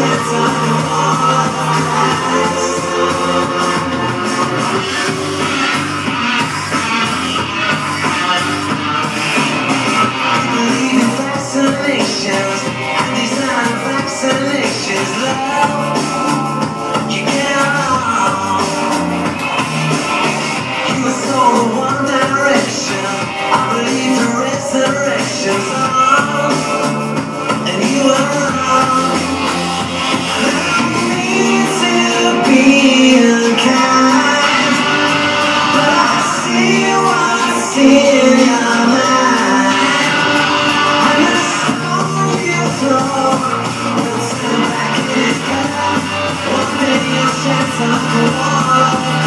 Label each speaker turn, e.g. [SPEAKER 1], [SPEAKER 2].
[SPEAKER 1] set on the wall Oh,